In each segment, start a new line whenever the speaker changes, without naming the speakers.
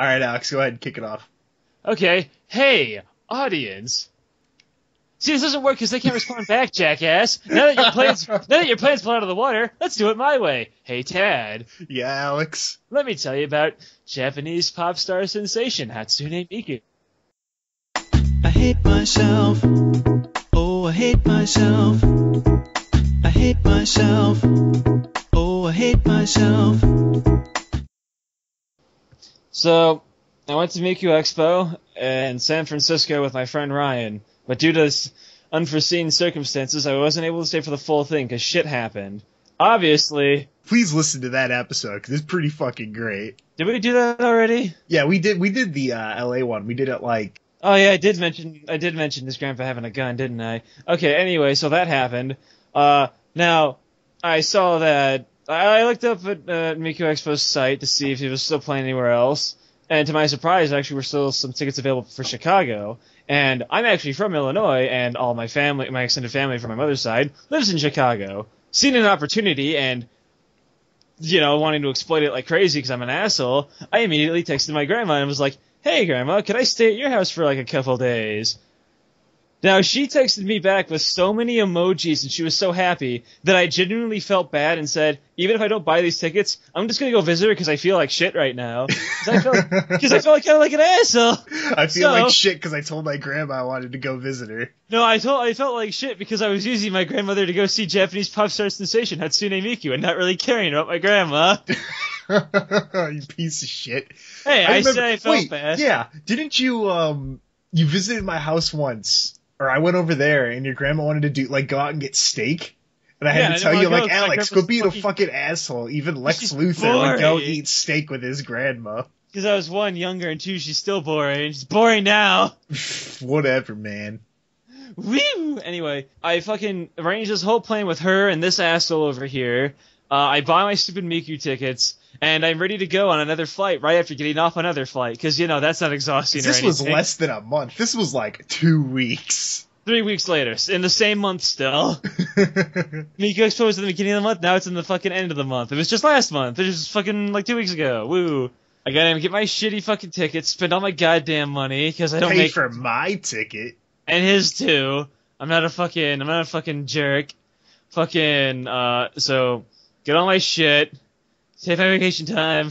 All right, Alex, go ahead and kick it off.
Okay. Hey, audience. See, this doesn't work because they can't respond back, jackass. Now that your plans, now that your plans pulled out of the water, let's do it my way. Hey, Tad.
Yeah, Alex.
Let me tell you about Japanese pop star sensation Hatsune Miku.
I hate myself. Oh, I hate myself. I hate myself. Oh, I hate myself.
So, I went to Miku Expo in San Francisco with my friend Ryan, but due to unforeseen circumstances, I wasn't able to stay for the full thing because shit happened. Obviously,
Please listen to that episode because it's pretty fucking great.
did we do that already?
Yeah, we did. We did the uh, LA one. We did it like
Oh yeah, I did mention I did mention his grandpa having a gun, didn't I? Okay, anyway, so that happened. Uh, now I saw that I looked up at uh, Miku Expo's site to see if he was still playing anywhere else, and to my surprise, actually, were still some tickets available for Chicago. And I'm actually from Illinois, and all my family, my extended family from my mother's side, lives in Chicago. Seen an opportunity, and you know, wanting to exploit it like crazy because I'm an asshole, I immediately texted my grandma and was like, "Hey, grandma, could I stay at your house for like a couple days?" Now she texted me back with so many emojis and she was so happy that I genuinely felt bad and said, "Even if I don't buy these tickets, I'm just gonna go visit her because I feel like shit right now." Because I felt I like kind of like an asshole.
I feel
So-
like shit because I told my grandma I wanted to go visit her.
No, I told I felt like shit because I was using my grandmother to go see Japanese pop star sensation Hatsune Miku and not really caring about my grandma.
you piece of shit.
Hey, I,
remember-
said I felt
wait,
bad.
Yeah, didn't you um you visited my house once, or I went over there and your grandma wanted to do like go out and get steak, and I
Yeah,
had to tell you like
go my
Alex, go be a
fucking-
fucking asshole. Even Lex Luthor would go eat steak with his grandma.
Because I was one younger and two, she's still boring. She's boring now.
Whatever, man.
Woo! Anyway, I fucking arranged this whole plan with her and this asshole over here. Uh, I buy my stupid Miku tickets, and I'm ready to go on another flight right after getting off another flight. Because you know that's not exhausting.
This was less than a month. This was like two weeks.
Three weeks later, in the same month still. Miku Expo was in the beginning of the month. Now it's in the fucking end of the month. It was just last month. It was just fucking like two weeks ago. Woo! I gotta get my shitty fucking tickets, spend all my goddamn money because I don't
Pay
make
for my ticket.
and his too. I'm not a fucking I'm not a fucking jerk. Fucking uh so get all my shit. My vacation time.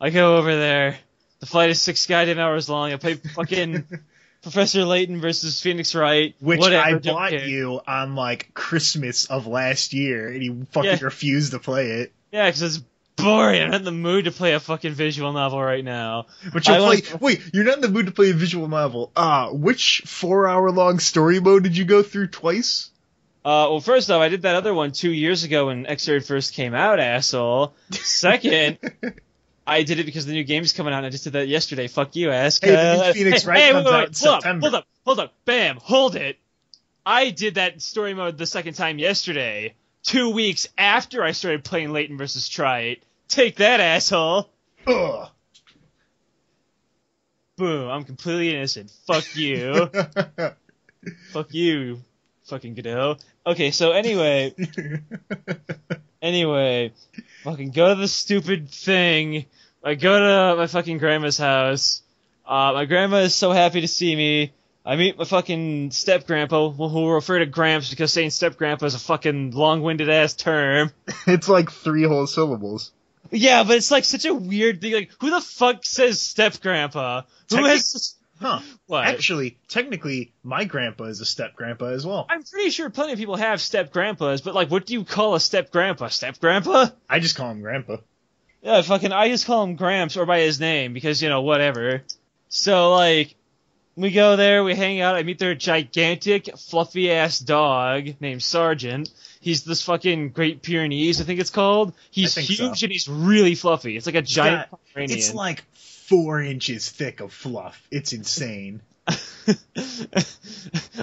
I go over there. The flight is six goddamn hours long. I play fucking Professor Layton versus Phoenix Wright.
Which
Whatever,
I bought
care.
you on like Christmas of last year, and you fucking
Yeah.
refused to play it.
Yeah, because it's boring. I'm not in the mood to play a fucking visual novel right now.
But you play.
like-
Wait, you're not in the mood to play a visual novel. Ah, which four-hour-long story mode did you go through twice?
Uh, well, first off, I did that other one two years ago when Xrd first came out, asshole. Second, I did it because the new game's coming out, and I just did that yesterday. Fuck you, ass.
Hey, the new Phoenix
hey,
Wright
hey,
comes
wait, wait,
out in
hold
September.
Up, hold up, hold up, bam, hold it. I did that story mode the second time yesterday, two weeks after I started playing Layton versus Trite. Take that, asshole.
Ugh.
Boom, I'm completely innocent. Fuck you. Fuck you, fucking Godot. Okay, so anyway, anyway, fucking go to the stupid thing. I go to my fucking grandma's house. Uh, my grandma is so happy to see me. I meet my fucking step grandpa, who will refer to Gramps because saying step grandpa is a fucking long-winded ass term.
it's like three whole syllables.
Yeah, but it's like such a weird thing. Like, who the fuck says step grandpa? Who
Technic-
has
Huh.
what?
Actually, technically, my grandpa is a step grandpa as well.
I'm pretty sure plenty of people have step grandpas, but like, what do you call a step grandpa? Step grandpa?
I just call him grandpa.
Yeah, fucking, I just call him Gramps or by his name because you know whatever. So like, we go there, we hang out. I meet their gigantic, fluffy ass dog named Sergeant. He's this fucking Great Pyrenees, I think it's called. He's huge
so.
and he's really fluffy. It's like a giant Pomeranian.
It's like four inches thick of fluff. It's insane.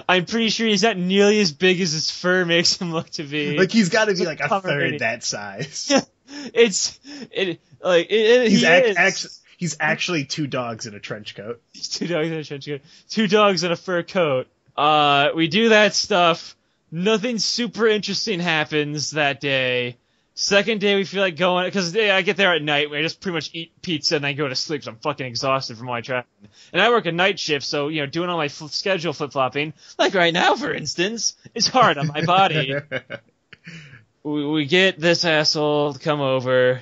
I'm pretty sure he's not nearly as big as his fur makes him look to be.
Like he's got to be
like
a third that size.
it's it like it, it,
He's
he
ac-
is.
act- he's actually two dogs in a trench coat.
Two dogs in a trench coat. Two dogs in a fur coat. Uh, we do that stuff. Nothing super interesting happens that day. Second day we feel like going because I get there at night. We just pretty much eat pizza and then go to sleep. So I'm fucking exhausted from all my traveling. And I work a night shift, so you know doing all my fl- schedule flip flopping, like right now for instance, is hard on my body. we, we get this asshole to come over,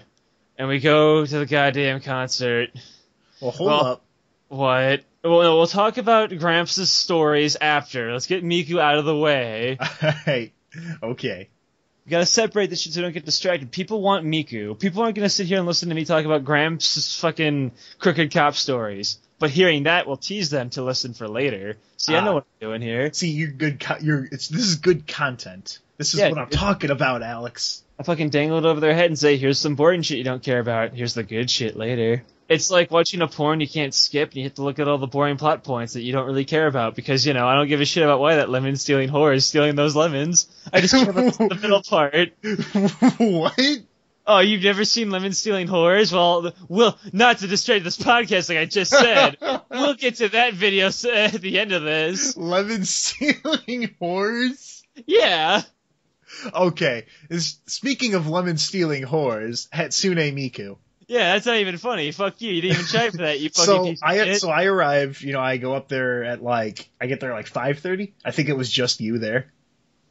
and we go to the goddamn concert.
well, hold
Well-
up.
What? Well, no, we'll talk about Gramps' stories after. Let's get Miku out of the way.
Okay.
We gotta separate this shit so we don't get distracted. People want Miku. People aren't gonna sit here and listen to me talk about Gramps' fucking crooked cop stories. But hearing that will tease them to listen for later. See, I know
Ah.
what I'm doing here.
See, you're good. Co- you're. It's this is good content. This is
Yeah,
what I'm talking about, Alex.
I fucking dangle it over their head and say, here's some boring shit you don't care about. Here's the good shit later. It's like watching a porn you can't skip and you have to look at all the boring plot points that you don't really care about because, you know, I don't give a shit about why that lemon stealing whore is stealing those lemons. I just care about the middle part.
what?
Oh, you've never seen lemon stealing whores? Well, we'll not to distract this podcast like I just said. we'll get to that video at the end of this.
Lemon stealing whores.
Yeah.
Okay. Speaking of lemon stealing whores, Hatsune Miku.
Yeah, that's not even funny. Fuck you. You didn't even try for that. You fucking
So
piece
I
shit.
so I arrive. You know, I go up there at like I get there like five thirty. I think it was just you there.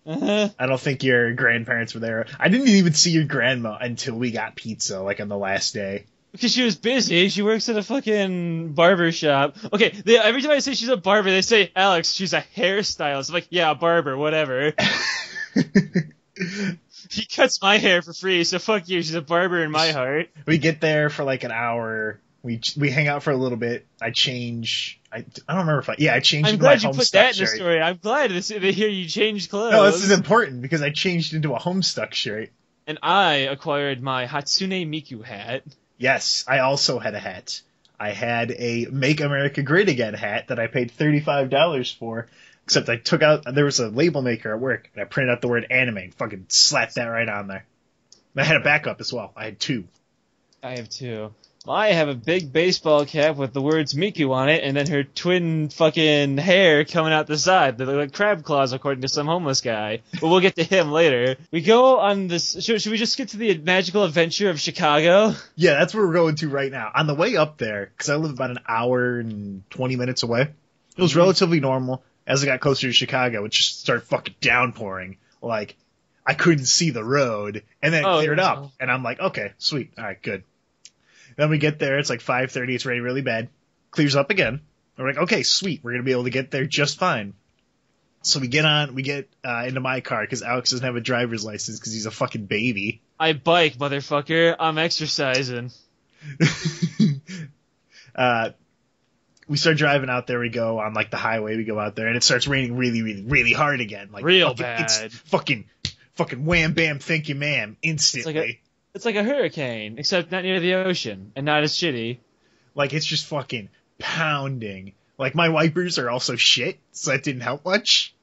uh-huh.
I don't think your grandparents were there. I didn't even see your grandma until we got pizza, like on the last day.
Because she was busy. She works at a fucking barber shop. Okay, they, every time I say she's a barber, they say, Alex, she's a hairstylist. I'm like, yeah, a barber, whatever. he cuts my hair for free, so fuck you. She's a barber in my heart.
we get there for like an hour. We we hang out for a little bit. I change. I, I don't remember if I yeah I changed.
I'm
into my
glad you put
Homestuck
that in the story. I'm glad to, hear you changed clothes.
No, this is important because I changed into a Homestuck shirt.
and I acquired my Hatsune Miku hat.
Yes, I also had a hat. I had a Make America Great Again hat that I paid thirty-five dollars for. Except I took out there was a label maker at work and I printed out the word anime and fucking slapped that right on there. And I had a backup as well. I had two.
I have two. I have a big baseball cap with the words Miku on it, and then her twin fucking hair coming out the side. They look like crab claws, according to some homeless guy. But we'll get to him later. We go on this. Should, should we just get to the magical adventure of Chicago?
Yeah, that's where we're going to right now. On the way up there, because I live about an hour and 20 minutes away, it was
Mhm.
relatively normal. As I got closer to Chicago, it just started fucking downpouring. Like, I couldn't see the road, and then it
Oh,
cleared
no.
up. And I'm like, okay, sweet, alright, good. Then we get there, it's like 5.30, it's raining really bad. Clears up again. We're like, okay, sweet, we're gonna be able to get there just fine. So we get on, we get uh, into my car, because Alex doesn't have a driver's license, because he's a fucking baby.
I bike, motherfucker. I'm exercising.
uh, we start driving out there. We go on like the highway. We go out there, and it starts raining really, really, really hard again. Like
Real
fucking, It's fucking, fucking wham bam, thank you, ma'am, instantly. Like,
It's like a hurricane, except not near the ocean, and not as shitty.
Like it's just fucking pounding. Like my wipers are also shit, so that didn't help much.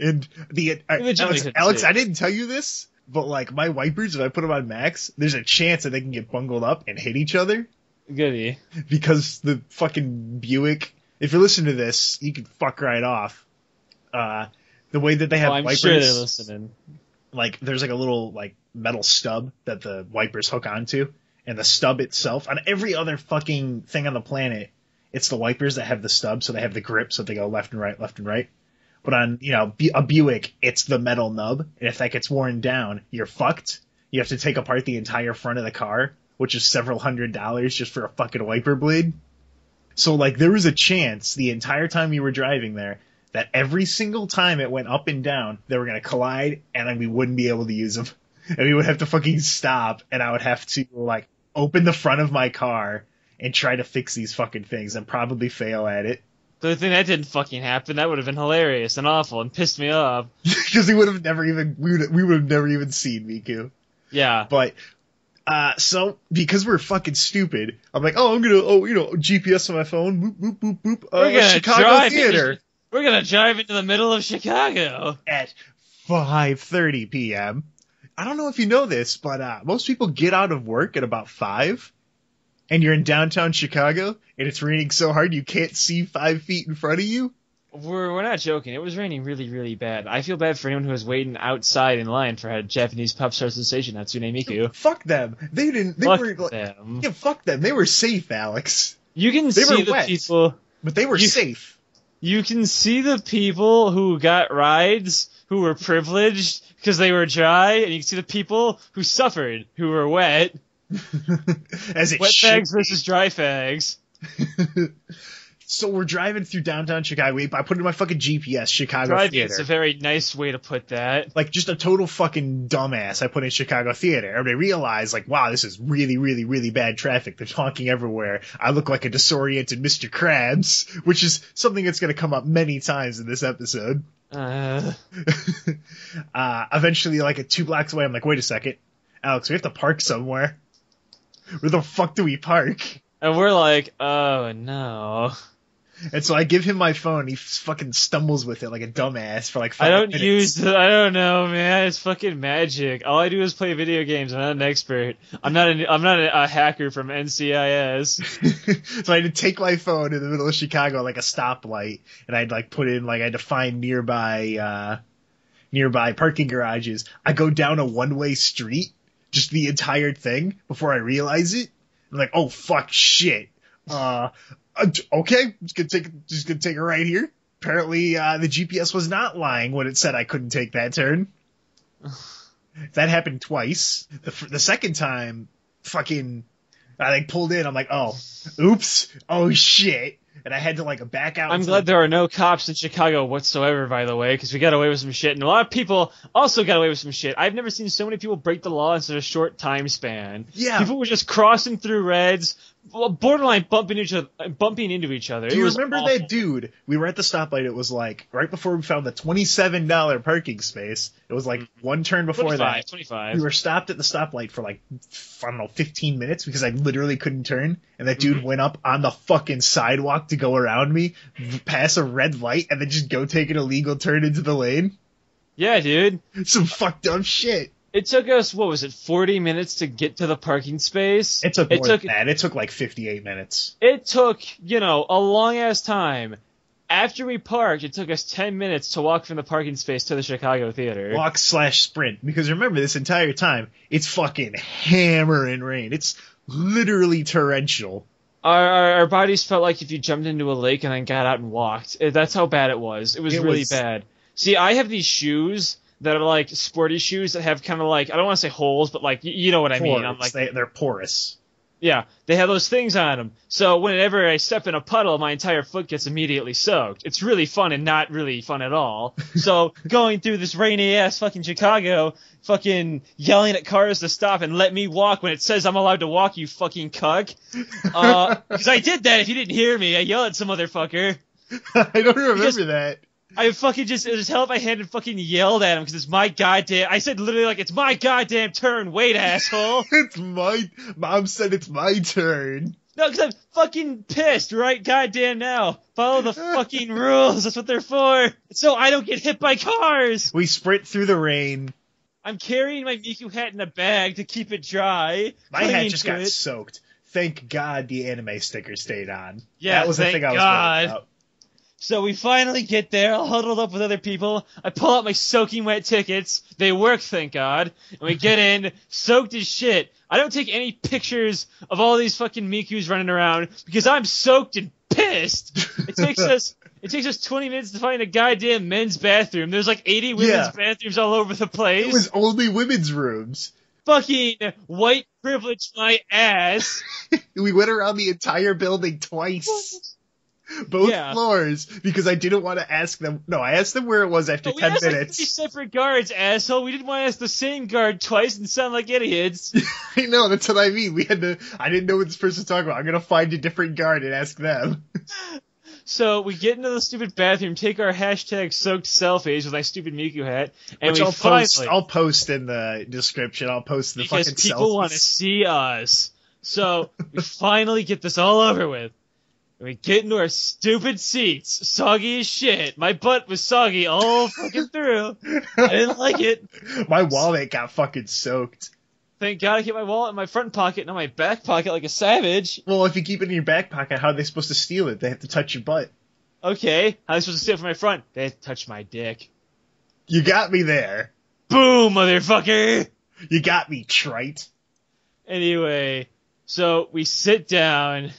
And the uh, Alex, Alex. I didn't tell you this, but like my wipers, if I put them on max, there's a chance that they can get bungled up and hit each other.
Goody.
because the fucking Buick. If you're listening to this, you can fuck right off. Uh, the way that they have
Oh, I'm
wipers,
sure they're listening.
like there's like a little like metal stub that the wipers hook onto, and the stub itself on every other fucking thing on the planet, it's the wipers that have the stub, so they have the grip, so they go left and right, left and right. But on you know a Buick, it's the metal nub, and if that gets worn down, you're fucked. You have to take apart the entire front of the car, which is several hundred dollars just for a fucking wiper blade. So like there was a chance the entire time you were driving there that every single time it went up and down, they were gonna collide, and then we wouldn't be able to use them, and we would have to fucking stop, and I would have to like open the front of my car and try to fix these fucking things and probably fail at it
The thing that didn't fucking happen, that would have been hilarious and awful and pissed me off.
because we would have never even we would we would have never even seen Miku.
Yeah.
But uh, so because we're fucking stupid, I'm like, oh, I'm gonna oh you know GPS on my phone, boop boop boop boop. Uh,
We're gonna
Chicago
drive
Theater
Into, we're gonna drive into the middle of Chicago.
at 5:30 p.m. I don't know if you know this, but uh, most people get out of work at about five, and you're in downtown Chicago, and it's raining so hard you can't see five feet in front of you.
We're we're not joking. It was raining really really bad. I feel bad for anyone who was waiting outside in line for a Japanese pop star sensation Hatsune Miku.
Fuck them. They didn't. They
Fuck
were like,
them.
yeah, fuck them. They were safe, Alex.
You can
They were
see the
wet.
people.
But they were
You-
safe.
You can see the people who got rides who were privileged because they were dry, and you can see the people who suffered who were wet.
As it
Wet fags versus dry fags.
So we're driving through downtown Chicago. I put in my fucking GPS, Chicago
Dry
Theater.
it's a very nice way to put that.
like just a total fucking dumbass. I put in Chicago Theater. Everybody realized like, wow, this is really, really, really bad traffic. They're honking everywhere. I look like a disoriented Mr. Krabs, which is something that's going to come up many times in this episode.
Uh,
uh, eventually, like at two blocks away, I'm like, wait a second, Alex, we have to park somewhere. Where the fuck do we park?
and we're like, oh no.
And so I give him my phone. He fucking stumbles with it like a dumbass for like five
I don't
minutes.
use the, I don't know, man. It's fucking magic. All I do is play video games. I'm not an expert. I'm not an, I'm not a, a hacker from NCIS.
so I had to take my phone in the middle of Chicago like a stoplight, and I'd like put in like I had to find nearby uh nearby parking garages. I go down a one way street, just the entire thing before I realize it. I'm like, oh fuck, shit. Uh, okay, just gonna take just gonna take it right here. Apparently, uh, the GPS was not lying when it said I couldn't take that turn. that happened twice. The, f- the second time, fucking, I like pulled in. I'm like, oh, oops, oh shit, and I had to like back out.
I'm glad
the-
there are no cops in Chicago whatsoever, by the way, because we got away with some shit, and a lot of people also got away with some shit. I've never seen so many people break the law in such a short time span.
Yeah.
People were just crossing through reds, borderline bumping each other, bumping into each other.
Do you remember
awful.
that dude? We were at the stoplight. It was like right before we found the twenty-seven dollar parking space. It was like one turn before
25,
that.
25.
We were stopped at the stoplight for like I don't know, fifteen minutes because I literally couldn't turn, and that dude
Mhm.
went up on the fucking sidewalk to go around me, pass a red light, and then just go take an illegal turn into the lane.
Yeah, dude.
Some fucked up shit.
It took us, what was it, 40 minutes to get to the parking space?
It took
It
more
took-
than that. It took like fifty-eight minutes.
It took, you know, a long ass time. After we parked, it took us 10 minutes to walk from the parking space to the Chicago theater.
Walk slash sprint because remember this entire time it's fucking hammering rain. It's literally torrential.
Our, our, our bodies felt like if you jumped into a lake and then got out and walked. That's how bad it was. It was
It
really
was-
bad. See, I have these shoes that are like sporty shoes that have kind of like, I don't want to say holes, but like, you know what I mean. I'm like,
they, they're porous.
Yeah, they have those things on them. So whenever I step in a puddle, my entire foot gets immediately soaked. It's really fun and not really fun at all. So going through this rainy ass fucking Chicago, fucking yelling at cars to stop and let me walk when it says I'm allowed to walk, you fucking cuck. Uh, cause I did that if you didn't hear me. I yelled at some motherfucker.
I don't remember
Because-
that.
I fucking just, it just held up my hand and fucking yelled at him because it's my goddamn, I said literally like, it's my goddamn turn, wait asshole.
It's my mom said it's my turn.
No, because I'm fucking pissed right goddamn now. Follow the fucking rules. That's what they're for. So I don't get hit by cars.
We sprint through the rain.
I'm carrying my Miku hat in a bag to keep it dry.
My hat just got
it.
soaked. Thank God the anime sticker stayed on.
Yeah,
that was the thing I was
God.
worried about.
So we finally get there, all huddled up with other people. I pull out my soaking wet tickets. They work, thank God. And we get in, soaked as shit. I don't take any pictures of all these fucking Mikus running around because I'm soaked and pissed. It takes us it takes us 20 minutes to find a goddamn men's bathroom. There's like 80 women's
Yeah.
bathrooms all over the place.
It was only women's rooms.
fucking white privilege my ass.
We went around the entire building twice. Both
Yeah.
floors because I didn't want to ask them. No, I asked them where it was after
we
ten
like
minutes.
three separate guards, asshole. We didn't want to ask the same guard twice and sound like idiots.
I know that's what I mean. We had to. I didn't know what this person was talking about. I'm gonna find a different guard and ask them.
So we get into the stupid bathroom, take our hashtag soaked selfies with my stupid Miku hat, and
Which
we
I'll
finally,
post. I'll post in the description. I'll post the
because
fucking
people want to see us. So we finally get this all over with. And we get into our stupid seats, soggy as shit. My butt was soggy all fucking through. I didn't like it.
My wallet got fucking soaked.
Thank God I keep my wallet in my front pocket, not my back pocket like a savage.
Well, if you keep it in your back pocket, how are they supposed to steal it? They have to touch your butt.
Okay, how are they supposed to sit from my front? They have to touch my dick.
You got me there.
Boom, motherfucker!
You got me, trite.
Anyway, so we sit down.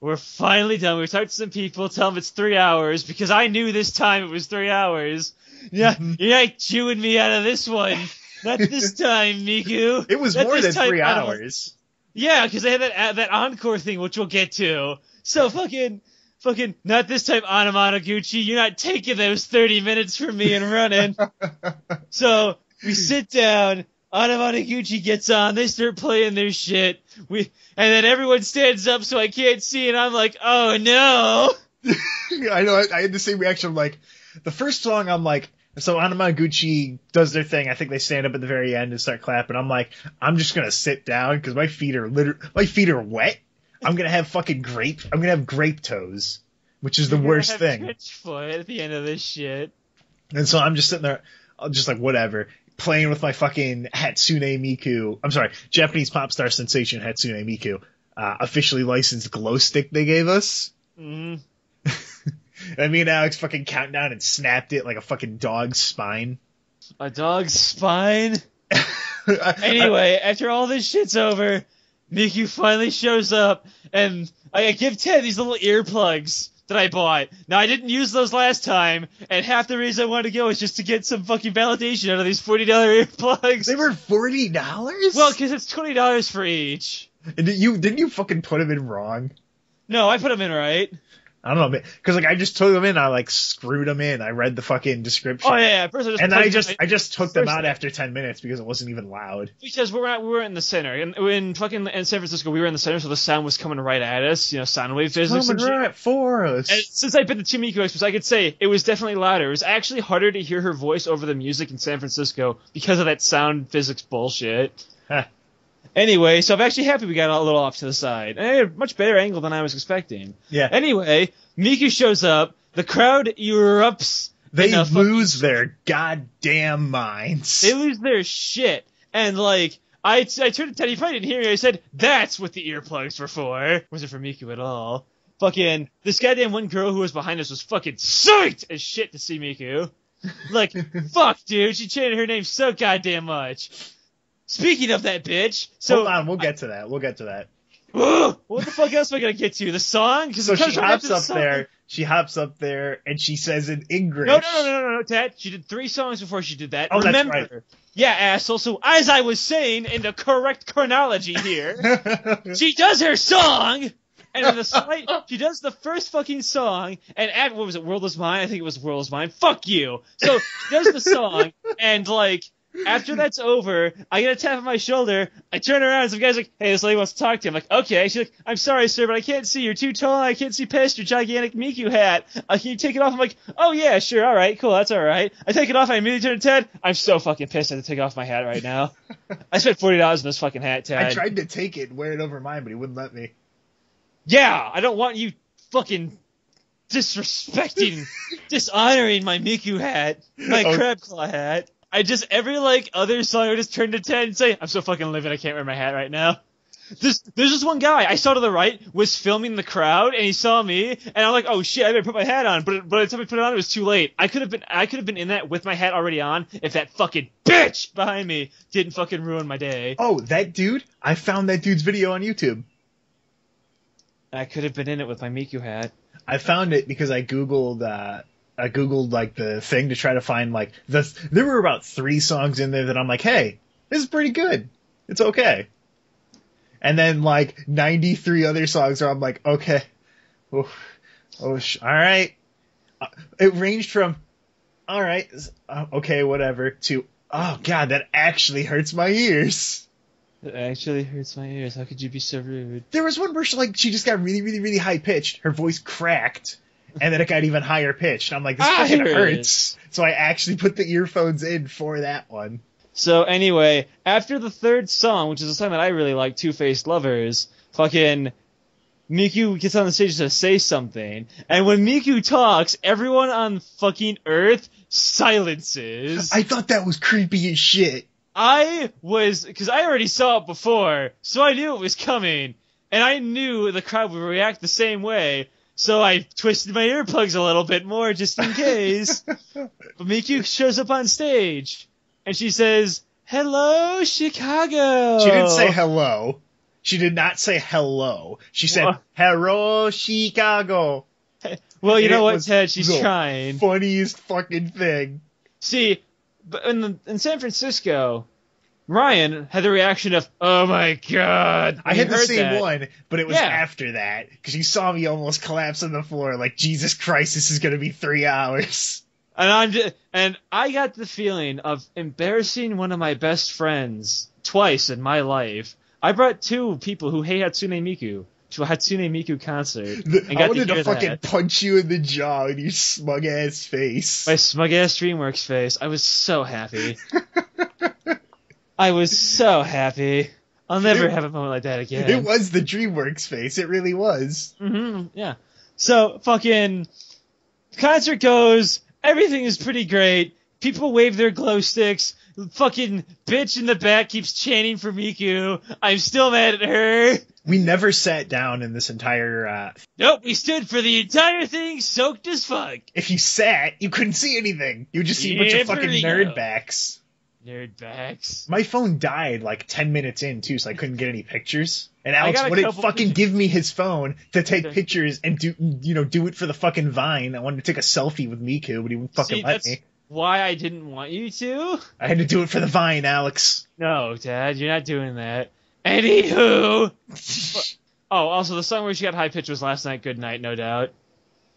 We're finally done. We talked to some people, tell them it's three hours, because I knew this time it was three hours. Yeah,
Mhm.
you're not chewing me out of this one. Not this time, Miku.
It was
Not
more than
time,
three hours.
Yeah, because they had that uh, that encore thing, which we'll get to. So fucking, fucking, not this time, Anamanaguchi. You're not taking those 30 minutes from me and running. so we sit down. Anamanaguchi gets on. They start playing their shit. We and then everyone stands up so I can't see, and I'm like, oh no.
I know. I, I had the same reaction. I'm Like the first song, I'm like, so Anamanaguchi does their thing. I think they stand up at the very end and start clapping. I'm like, I'm just gonna sit down because my feet are liter- my feet are wet. I'm gonna have fucking grape. I'm gonna have grape toes, which is the
You're gonna
worst
have
thing.
foot at the end of this shit.
And so I'm just sitting there, I'm just like whatever, playing with my fucking Hatsune Miku. I'm sorry, Japanese pop star sensation Hatsune Miku, uh, officially licensed glow stick they gave us.
Mm.
And me and Alex fucking count down and snapped it like a fucking dog's spine.
A dog's spine. Anyway, after all this shit's over, Miku finally shows up, and I I give Ted these little earplugs that I bought. Now, I didn't use those last time, and half the reason I wanted to go is just to get some fucking validation out of these $40 earplugs.
they were forty dollars.
Well, because it's $20 for each.
and did you didn't you fucking put them in wrong?
No, I put them in right.
I don't know, because like I just took them in, I like screwed them in. I read the fucking description,
Oh, yeah, yeah. First I just
and I just I just took them out after ten minutes because it wasn't even loud.
Because we're at, we were in the center, and in fucking in San Francisco, we were in the center, so the sound was coming right at us. You know, sound wave physics and
Coming right for us.
And since I've been to two Miku Expos, I could say it was definitely louder. It was actually harder to hear her voice over the music in San Francisco because of that sound physics bullshit. Anyway, so I'm actually happy we got a little off to the side. Had a much better angle than I was expecting.
yeah,
Anyway, Miku shows up, the crowd erupts.
they
a fucking-
lose their goddamn minds.
They lose their shit. And like, I, I turned to Teddy if I didn't hear me, I said, that's what the earplugs were for. Wasn't for Miku at all. Fucking, this goddamn one girl who was behind us was fucking psyched as shit to see Miku. Like, fuck, dude, she chanted her name so goddamn much. Speaking of that bitch, so
Hold on, we'll get to that. We'll get to that.
what the fuck else am I gonna get to? The song?
So she hops up there. She hops up there and she says in English.
No, no, no, no, no, no, Ted. She did three songs before she did that.
Oh, that's right.
Yeah, asshole. So as I was saying in the correct chronology here, she does her song, and in the slight, she does the first fucking song, and at what was it, World is Mine? I think it was World is Mine. Fuck you. So she does the song, and like after that's over, I get a tap on my shoulder. I turn around, and some guy's like, "Hey, this lady wants to talk to you." I'm like, "Okay." She's like, "I'm sorry, sir, but I can't see. You're too tall. I can't see past your gigantic Miku hat. Uh, can you take it off?" I'm like, "Oh yeah, sure. All right, cool. That's all right." I take it off. I immediately turn to Ted. I'm so fucking pissed I have to take off my hat right now. I spent forty dollars on this fucking hat, Ted.
I tried to take it and wear it over mine, but he wouldn't let me.
Yeah, I don't want you fucking disrespecting, dishonoring my Miku hat, my
Oh.
crab claw hat. I just every like other song I would just turn to ten and say, "I'm so fucking livid. I can't wear my hat right now." This there's this one guy I saw to the right was filming the crowd and he saw me and I'm like, "Oh shit, I better put my hat on." But by the time I put it on, it was too late. I could have been I could have been in that with my hat already on if that fucking bitch behind me didn't fucking ruin my day.
Oh, that dude! I found that dude's video on YouTube.
I could have been in it with my Miku hat.
I found it because I googled. Uh, I googled like the thing to try to find like the. There were about three songs in there that I'm like, hey, this is pretty good. It's okay. And then like 93 other songs where I'm like, okay, oh, oh, sh- all right. Uh, it ranged from, all right, uh, okay, whatever, to, oh god, that actually hurts my ears.
It actually hurts my ears. How could you be so rude?
There was one where she like she just got really, really, really high pitched. Her voice cracked, and then it got even higher pitched. I'm like, this
ah,
fucking hurts. So I actually put the earphones in for that one.
So anyway, after the third song, which is a song that I really like, Two Faced Lovers, fucking Miku gets on the stage to say something, and when Miku talks, everyone on fucking Earth silences.
I thought that was creepy as shit.
I was, because I already saw it before, so I knew it was coming, and I knew the crowd would react the same way. So I twisted my earplugs a little bit more just in case. but Miku shows up on stage and she says, "Hello, Chicago."
She didn't say hello. She did not say hello. She said, hello, Chicago.
Well, you
And
know what, Ted? She's trying.
Funniest fucking thing.
See, but in the, in San Francisco, Ryan had the reaction of, "Oh my god!"
I had
he
the same
that.
one, but it was
Yeah.
after that because you saw me almost collapse on the floor. Like Jesus Christ, this is gonna be three hours.
And I'm just, and I got the feeling of embarrassing one of my best friends twice in my life. I brought two people who hate Hatsune Miku to a Hatsune Miku concert and
I wanted
to
to fucking
that.
punch you in the jaw in your smug ass face.
My smug ass DreamWorks face. I was so happy. I was so happy. I'll never have a moment like that again.
It was the DreamWorks face. It really was.
hmm yeah. So fucking concert goes. Everything is pretty great. People wave their glow sticks. Fucking bitch in the back keeps chanting for Miku. I'm still mad at her.
We never sat down in this entire. Uh,
Nope, we stood for the entire thing, soaked as fuck.
if you sat, you couldn't see anything. You would just see a bunch of fucking nerd backs.
Nerd backs.
My phone died like 10 minutes in too, so I couldn't get any pictures. And Alex wouldn't fucking
pictures.
give me his phone to take pictures and do, you know, do it for the fucking Vine. I wanted to take a selfie with Miku, but he wouldn't fucking
See,
let me.
why I didn't want you to.
I had to do it for the Vine, Alex.
No, Dad, you're not doing that. Anywho. Oh, also the song where she got high pitch was last night. Good night, no doubt.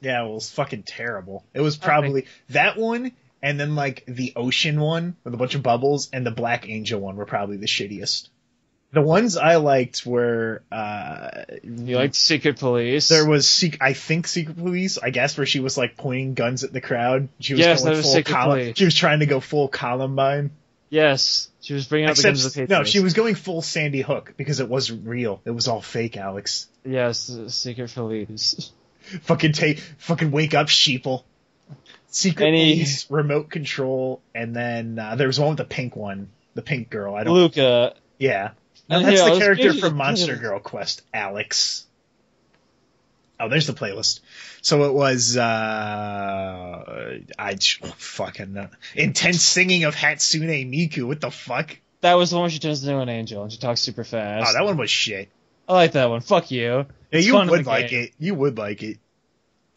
Yeah, well, it was fucking terrible. It was probably that one, and then like the ocean one with a bunch of bubbles, and the Black Angel one were probably the shittiest. The ones I liked were uh
You liked Secret Police.
there was Sec- I think Secret Police, I guess, where she was like pointing guns at the crowd. She was
Yes,
going
was
full
Secret
Colu-
Police.
She was trying to go full Columbine.
Yes, she was bringing out the guns of the
no, she was going full Sandy Hook because it wasn't real. It was all fake, Alex.
Yes, Secret Police.
Fucking take, fucking wake up, sheeple. Secret
Any-
Police, remote control, and then uh, there was one with the pink one, the pink girl. I don't.
Luka.
Yeah, no, that's
here,
the character from Monster. Girl Quest, Alex. Oh, there's the playlist. So it was uh I oh, fucking uh, intense singing of Hatsune Miku. What the fuck?
That was the one she turns into an angel and she talks super fast.
Oh, that one was shit.
I like that one. Fuck you.
Yeah,
It's
you would like
game.
it. You would like it.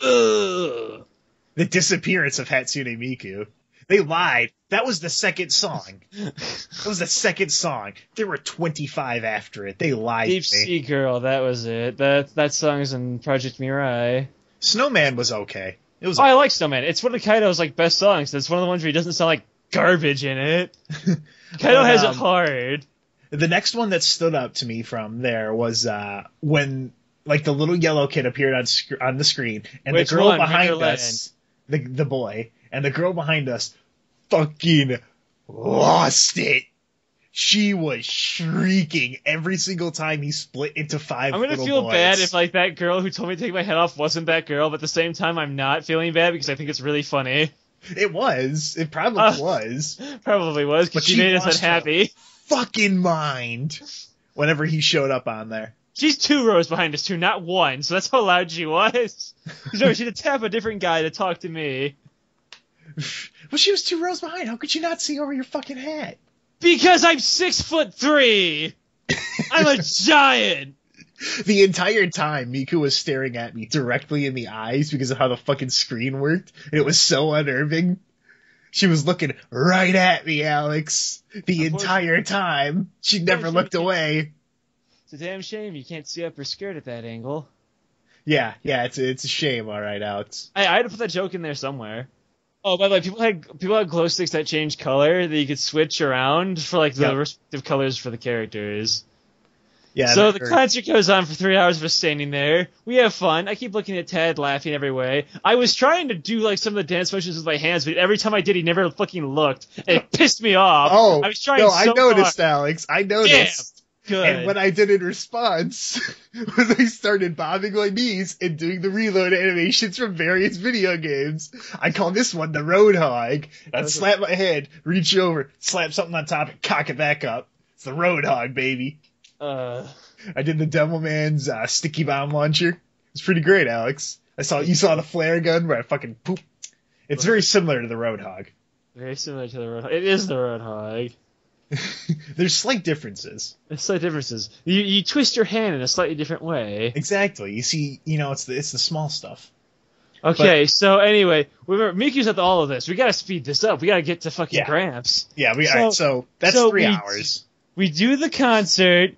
Ugh.
The disappearance of Hatsune Miku. They lied. That was the second song. That was the second song. There were 25 after it. They lied
Deep
to me.
Sea Girl, that was it. That that song's in Project Mirai.
Snowman was okay. It was
Oh, I like Snowman. It's one of KAITO's like best songs. It's one of the ones where he doesn't sound like garbage in it. Kaido has
um,
it hard.
The next one that stood up to me from there was uh, when like the little yellow kid appeared on sc- on the screen, and
Which
the girl
one?
behind
Wonderland?
us, the the boy, and the girl behind us, fucking lost it. She was shrieking every single time he split into 5
I'm gonna feel
boys.
bad if like that girl who told me to take my head off wasn't that girl, but at the same time I'm not feeling bad because I think it's really funny.
it was. It probably
Uh,
was.
Probably was
But
because she
she
made us unhappy.
Fucking mind. Whenever he showed up on there.
She's two rows behind us too, not one. So that's how loud she was. no, she had to tap a different guy to talk to me
Well, she was two rows behind. How could you not see over your fucking hat?
because I'm six foot three. I'm a giant.
The entire time, Miku was staring at me directly in the eyes because of how the fucking screen worked. And it was so unnerving. She was looking right at me, Alex. The entire time. She never looked away.
It's a damn shame you can't see up her skirt at that angle.
Yeah, yeah, it's a, it's a shame, alright, Alex.
I, I had to put that joke in there somewhere. Oh, by the way, people had people had glow sticks that changed color that you could switch around for like the
Yep.
respective colors for the characters.
Yeah.
so the
hurt.
concert goes on for three hours of us standing there. We have fun. I keep looking at Ted, laughing every way. I was trying to do like some of the dance motions with my hands, but every time I did, he never fucking looked. It pissed me off.
Oh,
I was trying
no,
so
I noticed,
hard.
Alex. I noticed.
Good.
And what I did in response was I started bobbing my knees and doing the reload animations from various video games. I call this one the Roadhog. I'd slap my head, reach over, slap something on top, and cock it back up. It's the Roadhog, baby.
uh,
I did the Demoman's uh, sticky bomb launcher. It's pretty great, Alex. I saw you saw the flare gun where I fucking poop. It's very similar to the Roadhog.
Very similar to the Roadhog. It is the Roadhog.
There's slight differences.
There's slight differences. You you twist your hand in a slightly different way.
Exactly. You see, you know, it's the it's the small stuff.
Okay, so anyway, remember Miku's at all of this. We gotta speed this up. We gotta get to fucking
Yeah.
Gramps.
Yeah, we
So-
so that's
so
three
we-
hours.
We do the concert.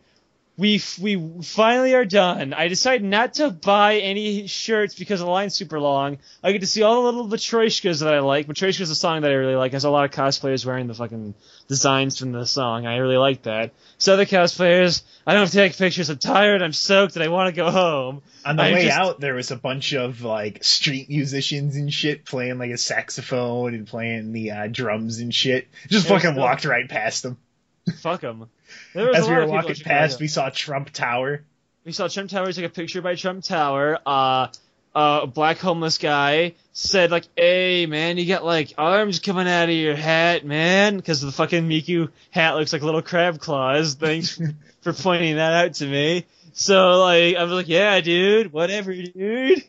We we finally are done. I decided not to buy any shirts because the line's super long. I get to see all the little Matryoshkas that I like. Matryoshka is a song that I really like. There's a lot of cosplayers wearing the fucking designs from the song. I really like that. So the cosplayers, I don't have to take pictures. I'm tired. I'm soaked, and I want to go home.
On the
I'm
way
just-
out, there was a bunch of like street musicians and shit playing like a saxophone and playing the uh, drums and shit. Just
Yeah,
fucking
so-
walked right past them.
Fuck them.
As we were walking past, we saw Trump Tower.
We saw Trump Tower took a picture by Trump Tower. Uh, uh, a black homeless guy said like, "Hey man, you got like arms coming out of your hat, man," because the fucking Miku hat looks like little crab claws. Thanks for pointing that out to me. So like, I was like, "Yeah, dude, whatever, dude."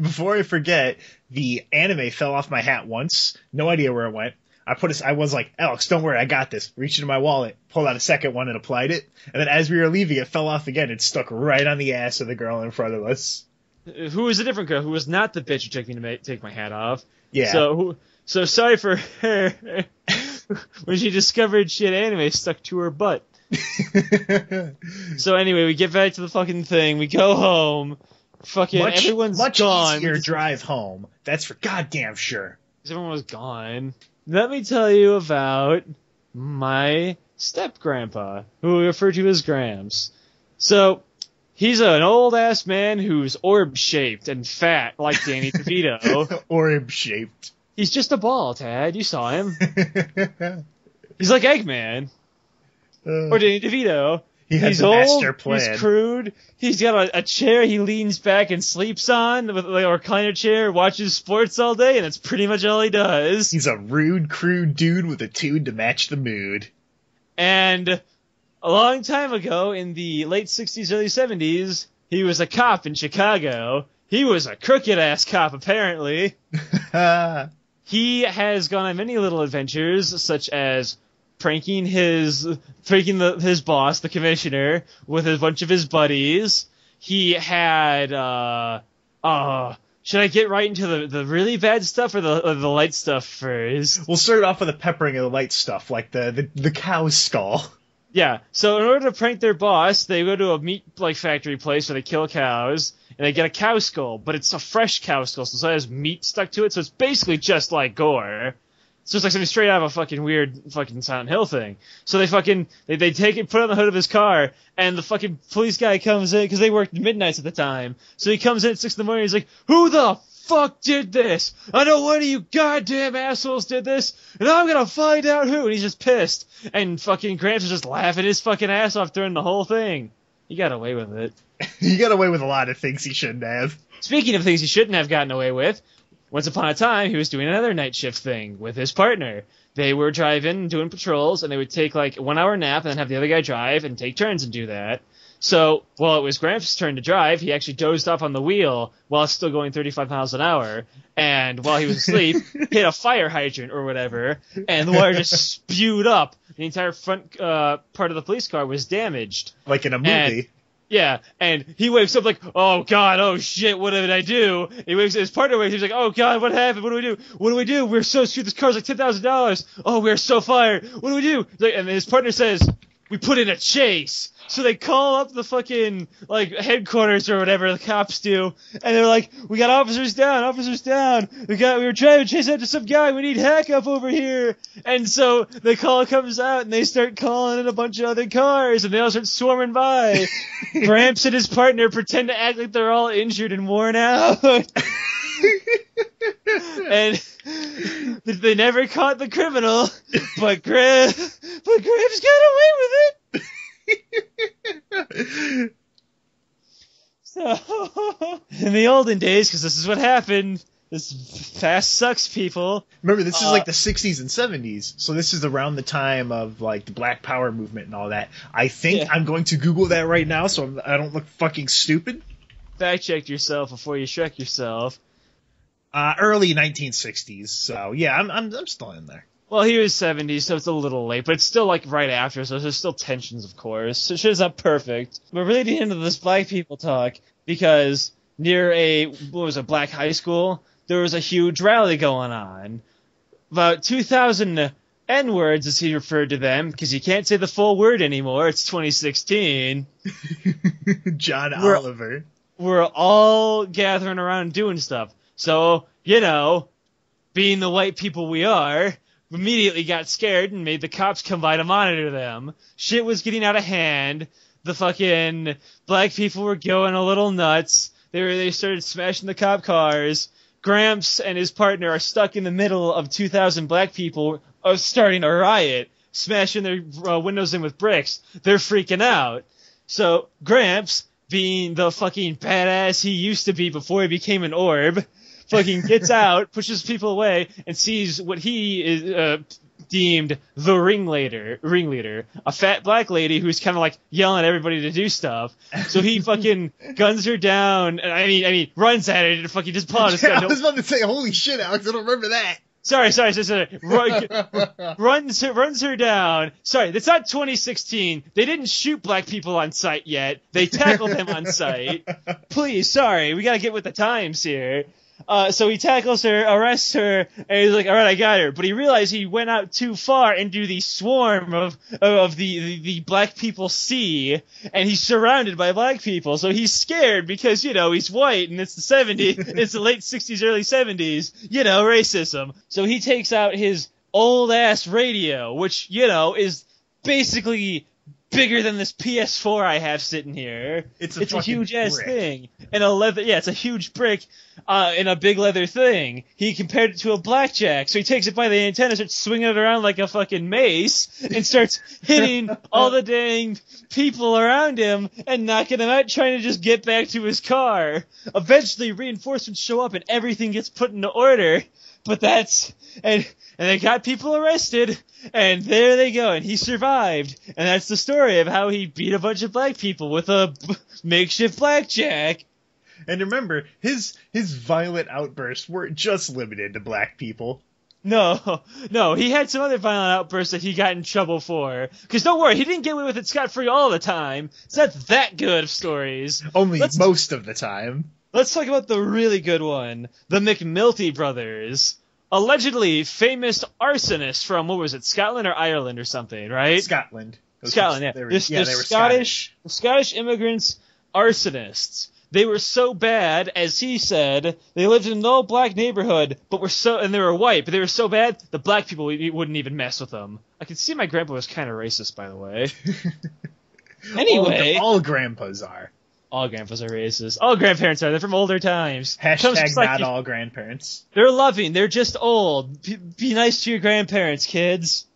Before I forget, the anime fell off my hat once. No idea where it went. I put a, I was like, Alex, don't worry, I got this. Reached into my wallet, pulled out a second one and applied it. And then as we were leaving, it fell off again. It stuck right on the ass of the girl in front of us.
Uh, who was a different girl? Who was not the bitch who took me to ma- take my hat off?
Yeah.
So who? So sorry for her when she discovered she had anime stuck to her butt. So anyway, we get back to the fucking thing. We go home. Fucking
much,
everyone's
much
gone.
easier drive home. That's for goddamn sure.
because everyone was gone. Let me tell you about my step grandpa, who we refer to as Grams. So he's an old ass man who's orb shaped and fat like Danny DeVito.
Orb shaped.
he's just a ball, Tad. You saw him. He's like Eggman uh. or Danny DeVito.
He has
he's
a master
old,
plan.
he's crude. He's got a, a chair he leans back and sleeps on with like, a recliner chair, watches sports all day, and that's pretty much all he does.
He's a rude, crude dude with a tune to match the mood.
And a long time ago, in the late 60s, early 70s, he was a cop in Chicago. He was a crooked ass cop, apparently. He has gone on many little adventures, such as pranking his pranking the, his boss, the commissioner, with a bunch of his buddies. He had uh uh should I get right into the, the really bad stuff or the or the light stuff first?
we'll start off with a peppering of the light stuff, like the, the, the cow skull.
Yeah. So in order to prank their boss, they go to a meat like factory place where they kill cows and they get a cow skull, but it's a fresh cow skull, so it has meat stuck to it, so it's basically just like gore. It's just like something straight out of a fucking weird fucking Silent Hill thing. So they fucking they, they take it, put it on the hood of his car, and the fucking police guy comes in because they worked midnights at the time. So he comes in at six in the morning. He's like, "Who the fuck did this? I know one of you goddamn assholes did this, and I'm gonna find out who." And he's just pissed, and fucking Gramps is just laughing his fucking ass off during the whole thing. He got away with it.
he got away with a lot of things he shouldn't have.
Speaking of things he shouldn't have gotten away with, once upon a time he was doing another night shift thing with his partner. They were driving, and doing patrols, and they would take like one hour nap and then have the other guy drive and take turns and do that. So while it was Gramps' turn to drive, he actually dozed off on the wheel while still going 35 miles an hour. And while he was asleep, hit a fire hydrant or whatever, and the water just spewed up. The entire front uh, part of the police car was damaged.
Like in a movie.
Yeah, and he wakes up like, oh god, oh shit, what did I do? He wakes his partner wakes up, he's like, oh god, what happened? What do we do? What do we do? We're so screwed. This car's like ten thousand dollars. Oh, we're so fired. What do we do? Like- And his partner says, we put in a chase. So they call up the fucking like headquarters or whatever the cops do, and they're like, "We got officers down, officers down. We got we were trying to chase after some guy. We need hack up over here." And so the call comes out, and they start calling in a bunch of other cars, and they all start swarming by. Gramps and his partner pretend to act like they're all injured and worn out. and they never caught the criminal, but Gra- but Gramps got away with it. So, in the olden days, because this is what happened, this fast sucks, people.
Remember, this is
Uh,
like the 60s and 70s, so this is around the time of like the Black Power movement and all that. I think
Yeah.
I'm going to Google that right now, so I'm- I don't look fucking stupid.
fact check yourself before you Shrek yourself.
Uh, early 1960s. So yeah, I'm I'm I'm still in there.
Well, he was 70, so it's a little late, but it's still like right after, so there's still tensions, of course. So shit's not perfect. But really getting into this black people talk because near a what was a black high school, there was a huge rally going on. About 2,000 N words, as he referred to them, because you can't say the full word anymore. It's 2016.
John
We're-
Oliver.
We're all gathering around doing stuff. So, you know, being the white people we are, immediately got scared and made the cops come by to monitor them. Shit was getting out of hand. The fucking black people were going a little nuts. They were, they started smashing the cop cars. Gramps and his partner are stuck in the middle of 2,000 black people are starting a riot, smashing their uh, windows in with bricks. They're freaking out. So Gramps, being the fucking badass he used to be before he became an orb, fucking gets out, pushes people away, and sees what he is uh, deemed the ringleader, ringleader, a fat black lady who's kind of like yelling at everybody to do stuff. So he fucking guns her down, and I mean, I mean, runs at her and fucking just his
Yeah. I was about to say, holy shit, Alex, I don't remember that.
Sorry, sorry, sorry, sorry. Run, runs her, runs her down. Sorry, that's not 2016. They didn't shoot black people on site yet. They tackled him on site. Please, sorry, we gotta get with the times here. Uh, so he tackles her, arrests her, and he's like, "All right, I got her." But he realized he went out too far into the swarm of of the, the the black people sea, and he's surrounded by black people. So he's scared because you know he's white, and it's the 70s, it's the late 60s, early 70s. You know, racism. So he takes out his old ass radio, which you know is basically bigger than this PS4 I have sitting here.
It's a
it's a huge ass thing and a leather. Yeah, it's a huge brick uh, in a big leather thing. He compared it to a blackjack, so he takes it by the antenna, starts swinging it around like a fucking mace, and starts hitting all the dang people around him and knocking them out, trying to just get back to his car. Eventually, reinforcements show up and everything gets put into order. But that's and and they got people arrested, and there they go, and he survived, and that's the story of how he beat a bunch of black people with a b- makeshift blackjack.
And remember, his his violent outbursts weren't just limited to black people.
No, no, he had some other violent outbursts that he got in trouble for. Because don't worry, he didn't get away with it scot free all the time. It's not that good of stories.
Only
Let's-
most of the time.
Let's talk about the really good one. The McMilty brothers. Allegedly famous arsonists from, what was it, Scotland or Ireland or something, right?
Scotland. Those
Scotland, yeah.
They were,
They're,
yeah,
they're
they were
Scottish, Scottish immigrants, arsonists. They were so bad, as he said, they lived in an all black neighborhood, but were so, and they were white, but they were so bad, the black people wouldn't even mess with them. I can see my grandpa was kind of racist, by the way. anyway,
all, all grandpas are.
All grandpas are racist. All grandparents are. They're from older times.
Hashtag
just like
not all grandparents.
They're loving. They're just old. Be, be nice to your grandparents, kids.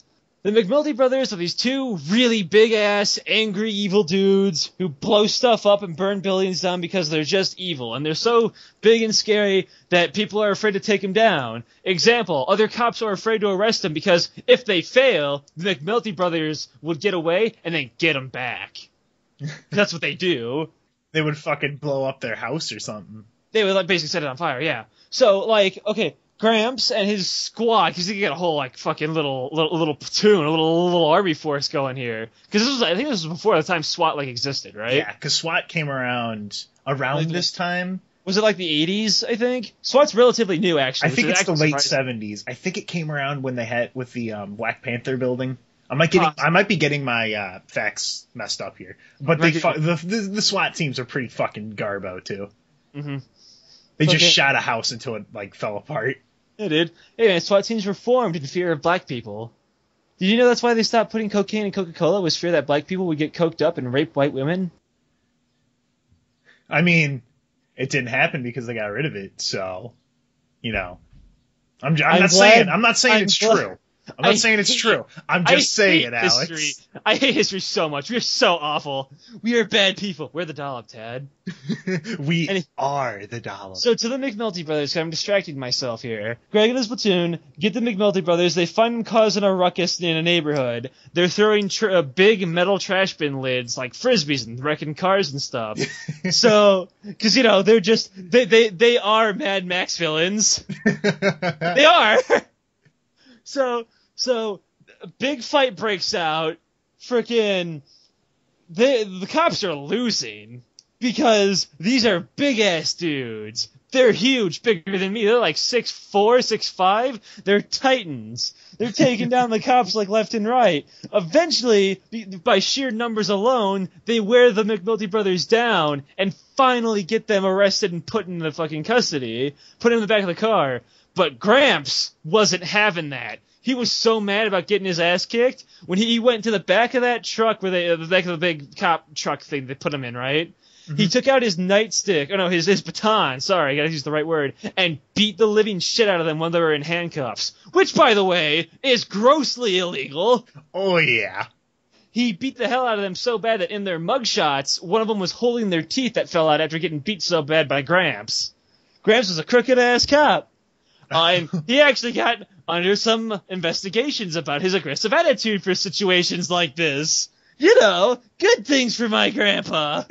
The McMilty brothers are these two really big ass, angry, evil dudes who blow stuff up and burn buildings down because they're just evil. And they're so big and scary that people are afraid to take them down. Example, other cops are afraid to arrest them because if they fail, the McMilty brothers would get away and then get them back. That's what they do
They would fucking blow up their house or something.
they would like basically set it on fire. Yeah. So like, okay, Gramps and his squad, because he get a whole like fucking little little little platoon, a little little army force going here. Because this was, I think this was before the time SWAT like existed, right?
Yeah, because SWAT came around around
Like
this time.
Was it like the 80s? I think SWAT's relatively new, actually.
I think it's the late
surprising.
seventies. I think it came around when they had with the um, Black Panther building. I might getting. I might be getting my uh, facts messed up here, but they fu- the, the the SWAT teams are pretty fucking garbo too.
Mhm.
They just shot a house until it like fell apart.
Yeah, dude. Hey man, SWAT teams were formed in fear of black people. Did you know that's why they stopped putting cocaine in Coca-Cola? Was fear that black people would get coked up and rape white women?
I mean, it didn't happen because they got rid of it. So, you know, I'm, I'm,
I'm
not
glad-
saying I'm not saying
I'm
it's
glad-
true. I'm not
I
saying it's true. I'm
I
just saying it, Alex.
history. I hate history so much. We're so awful. We are bad people. We're the dollop, Tad.
we
And-
are the dollop.
So to the McNulty brothers, I'm distracting myself here. Greg and his platoon get the McNulty brothers. They find them causing a ruckus in a neighborhood. They're throwing tr- uh, big metal trash bin lids like frisbees and wrecking cars and stuff. so, because you know they're just they they they are Mad Max villains. They are. So so a big fight breaks out. Freaking they the cops are losing because these are big ass dudes. They're huge, bigger than me. They're like six four, six five. They're titans. They're taking down the cops like left and right. Eventually, by sheer numbers alone, they wear the McNulty brothers down and finally get them arrested and put in the fucking custody, put in the back of the car. But Gramps wasn't having that. He was so mad about getting his ass kicked when he went to the back of that truck where they, uh, the back of the big cop truck thing they put him in, right? He took out his nightstick, oh no, his, his baton, sorry, I gotta use the right word, and beat the living shit out of them when they were in handcuffs. Which, by the way, is grossly illegal.
oh yeah.
He beat the hell out of them so bad that in their mugshots, one of them was holding their teeth that fell out after getting beat so bad by Gramps. Gramps was a crooked ass cop. And he actually got under some investigations about his aggressive attitude for situations like this. You know, good things for my grandpa.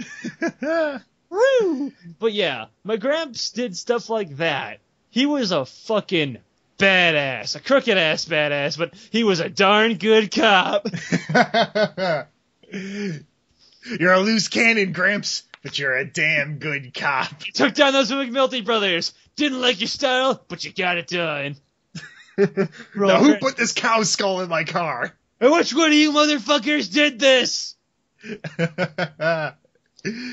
Woo! But yeah, my gramps did stuff like that. He was a fucking badass, a crooked ass badass, but he was a darn good cop.
you're a loose cannon, Gramps, but you're a damn good cop.
Took down those McNulty brothers. Didn't like your style, but you got it done.
now who put this cow skull in my car?
And which one of you motherfuckers did this?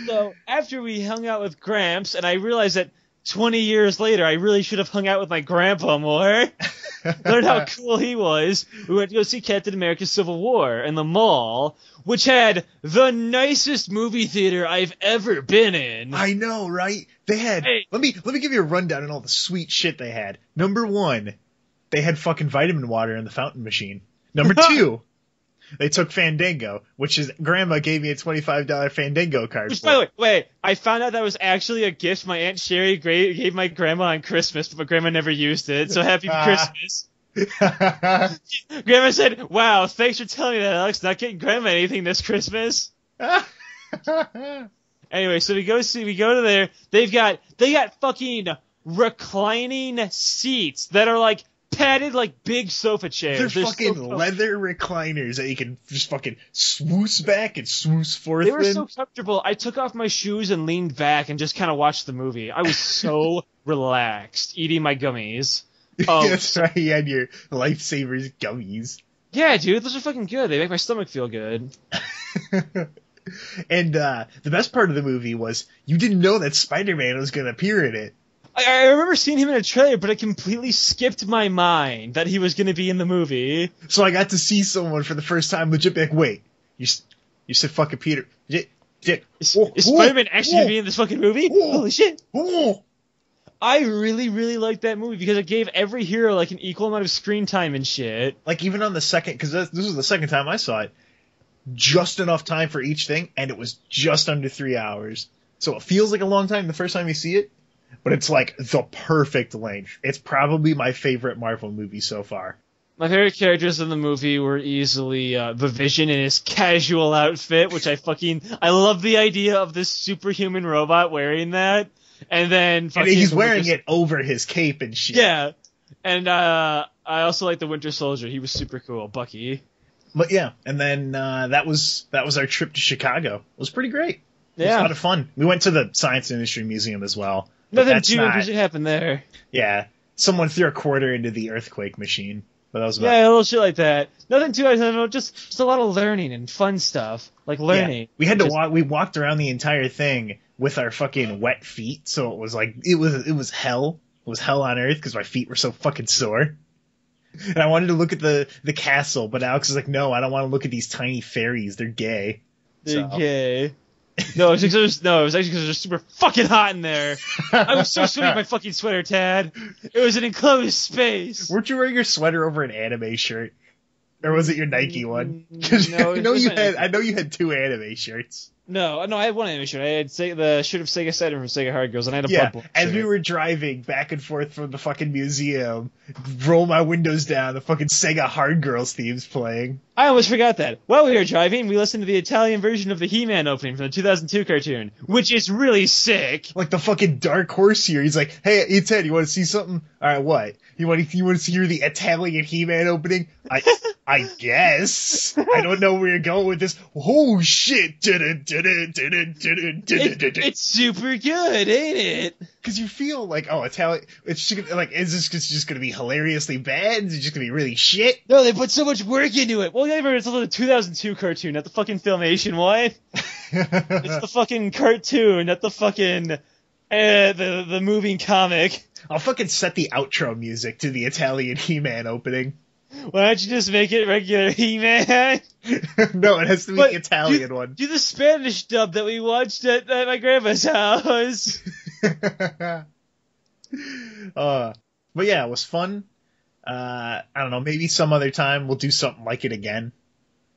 So after we hung out with Gramps, and I realized that 20 years later, I really should have hung out with my grandpa more. Learned how cool he was. We went to go see Captain America: Civil War in the mall, which had the nicest movie theater I've ever been in.
I know, right? They had.
Hey.
Let me let me give you a rundown on all the sweet shit they had. Number one, they had fucking vitamin water in the fountain machine. Number two, they took Fandango, which is Grandma gave me a twenty five dollar Fandango card.
Which, by the way, wait, I found out that was actually a gift my Aunt Sherry gave my grandma on Christmas, but my grandma never used it, so happy
Ah.
Christmas. Grandma said, wow, thanks for telling me that, Alex, not getting grandma anything this Christmas. Anyway, so we go see, we go to there, they've got, they got fucking reclining seats that are like padded like big sofa chairs.
They're
so
fucking leather recliners that you can just fucking swoosh back and swoosh forth
They were
in.
so comfortable. I took off my shoes and leaned back and just kind of watched the movie. I was so relaxed eating my gummies. Oh,
That's right, you had your lifesavers gummies.
yeah, dude, those are fucking good. They make my stomach feel good.
and uh, the best part of the movie was you didn't know that Spider-Man was going to appear in it.
I, I remember seeing him in a trailer, but it completely skipped my mind that he was going to be in the movie.
So I got to see someone for the first time legit be like, wait, you you said fucking Peter. Dick, Dick.
Is,
whoa,
is Spider-Man actually going to be in this fucking movie?
Whoa.
Holy shit!
whoa.
I really, really liked that movie because it gave every hero like an equal amount of screen time and shit.
Like even on the second, because this was the second time I saw it, just enough time for each thing, and it was just under three hours. So it feels like a long time the first time you see it, but it's like the perfect length. It's probably my favorite Marvel movie so far.
My favorite characters in the movie were easily uh, the Vision in his casual outfit, which I fucking I love the idea of this superhuman robot wearing that, and then
And he's wearing
Winter-
it over his cape and shit.
Yeah, and uh, I also like the Winter Soldier. He was super cool, Bucky.
But yeah, and then uh, that was that was our trip to Chicago. It was pretty great. It was a lot of fun. We went to the Science Industry Museum as well.
Nothing too
not-
interesting happened there.
Yeah, someone threw a quarter into the earthquake machine, but that was about
Yeah, a little shit like that. Nothing too. I don't know, just just a lot of learning and fun stuff, like
Yeah.
learning.
We had to
Just-
walk. We walked around the entire thing with our fucking wet feet, so it was like it was it was hell. It was hell on earth because my feet were so fucking sore. And I wanted to look at the the castle, but Alex was like, "No, I don't want to look at these tiny fairies. They're gay."
They're
So-
gay. No, it was, 'cause it was no, it was actually because it was super fucking hot in there. I was so sweaty in my fucking sweater, Tad. It was an enclosed space.
Weren't you wearing your sweater over an anime shirt? Or was it your Nike one?
Mm, No,
I know you had.
Nike.
I know you had two anime shirts.
No, no, I had one anime shirt. I had Sega, the shirt of Sega Saturn from Sega Hard Girls, and I had a
Yeah, as we were driving back and forth from the fucking museum, roll my windows down, the fucking Sega Hard Girls theme's playing.
I almost forgot that. While we were driving, we listened to the Italian version of the He-Man opening from the 2002 cartoon, which is really sick.
Like the fucking Dark Horse here. He's like, "Hey, hey Ted, you want to see something? All right, what? You want to you want to hear the Italian He-Man opening? I I guess. I don't know where you're going with this. Oh shit!
It, it's super good, ain't it?
Because you feel like, oh, Italian. It's just like, is this just, just going to be hilariously bad? Is it just going to be really shit?
No, they put so much work into it. Well, yeah, remember, it's the 2002 cartoon, not the fucking Filmation one. It's the fucking cartoon, not the fucking uh, the the moving comic.
I'll fucking set the outro music to the Italian He-Man opening.
Why don't you just make it regular He-Man?
no, it has to be
But
the Italian
do,
one.
Do the Spanish dub that we watched at, at my grandma's house.
uh, but yeah, it was fun. Uh, I don't know. Maybe some other time we'll do something like it again.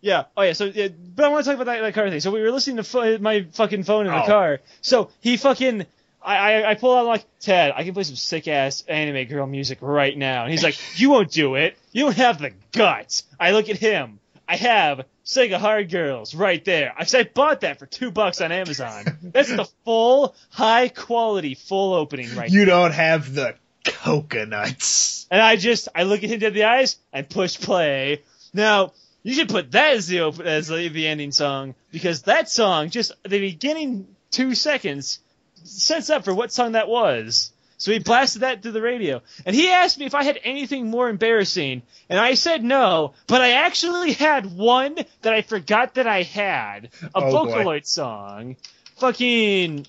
Yeah. Oh yeah. So, uh, but I want to talk about that, that car thing. So we were listening to my fucking phone in the
Oh.
car. So he fucking. I, I, I pull out I'm like Ted. I can play some sick ass anime girl music right now, and he's like, "You won't do it. You don't have the guts." I look at him. I have Sega Hard Girls right there. I said I bought that for two bucks on Amazon. That's the full, high quality, full opening right
You don't have the coconuts.
And I just I look at him dead in the eyes and push play. Now you should put that as the as the, the ending song because that song just the beginning two seconds sets up for what song that was. So he blasted that through the radio, and he asked me if I had anything more embarrassing, and I said no, but I actually had one that I forgot that I had a
Oh, boy.
Vocaloid song. Fucking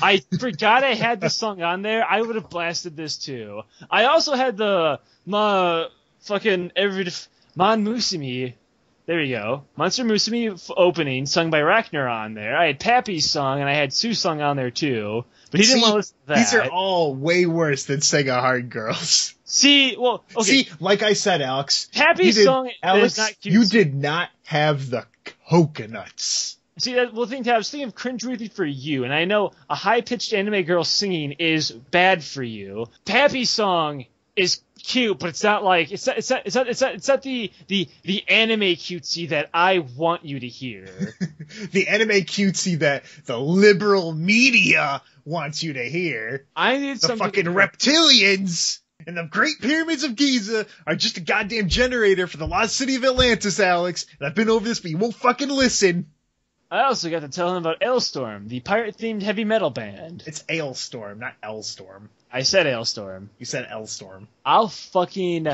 I forgot I had the song on there. I would have blasted this too. I also had the ma fucking every Mon Musume. There you go. Monster Musume f- opening sung by Rachner on there. I had Papi's song and I had Sue's song on there too. But he didn't want to listen to that.
These are all way worse than Sega Hard Girls.
See, well, okay.
See, like I said, Alex, Papi's did,
song
Alex,
is not cute.
you did not have the coconuts.
See, that, well, think I was thinking of cringeworthy for you, and I know a high pitched anime girl singing is bad for you. Papi's song is cute, but it's not like it's not it's not it's not it's not, it's not the the the anime cutesy that I want you to hear.
the anime cutesy that the liberal media wants you to hear.
I need
The fucking reptilians and the Great Pyramids of Giza are just a goddamn generator for the lost city of Atlantis, Alex. And I've been over this, but you won't fucking listen.
I also got to tell him about Alestorm, the pirate themed heavy metal band.
It's Alestorm, not Elstorm.
I said Alestorm.
You said Elstorm.
I'll fucking.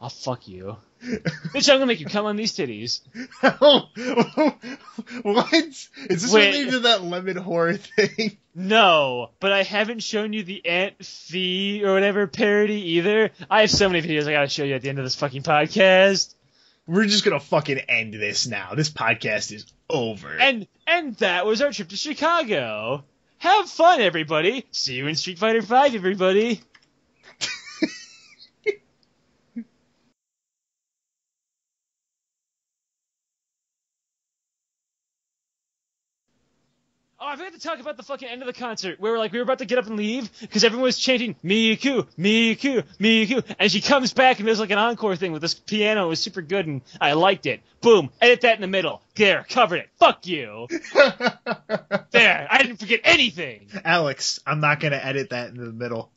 I'll fuck you. Bitch, I'm gonna make you come on these titties.
what? Is this
Wait.
related to that lemon horror thing?
No, but I haven't shown you the Aunt Fee or whatever parody either. I have so many videos I gotta show you at the end of this fucking podcast.
We're just gonna fucking end this now. This podcast is over.
And and that was our trip to Chicago. Have fun, everybody. See you in Street Fighter Five, everybody. Oh, I forgot to talk about the fucking end of the concert where like we were about to get up and leave because everyone was chanting Miku, Miku, Miku, and she comes back and there's like an encore thing with this piano. It was super good and I liked it. Boom, edit that in the middle. There, covered it. Fuck you. There, I didn't forget anything.
Alex, I'm not gonna edit that in the middle.